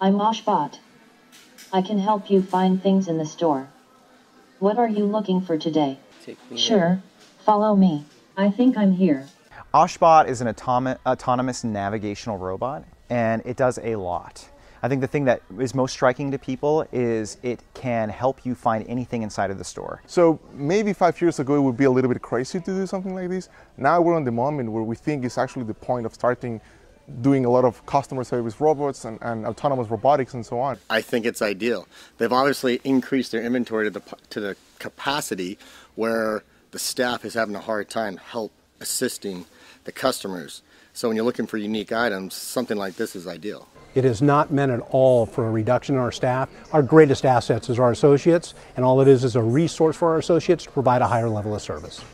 I'm Oshbot. I can help you find things in the store. What are you looking for today? Sure, follow me. I think I'm here. Oshbot is an automi- autonomous navigational robot, and it does a lot. I think the thing that is most striking to people is it can help you find anything inside of the store. So maybe five years ago it would be a little bit crazy to do something like this. Now we're on the moment where we think it's actually the point of starting doing a lot of customer service robots and, and autonomous robotics and so on. I think it's ideal. They've obviously increased their inventory to the to the capacity where the staff is having a hard time help assisting the customers. So when you're looking for unique items, something like this is ideal. It is not meant at all for a reduction in our staff. Our greatest assets is our associates, and all it is is a resource for our associates to provide a higher level of service.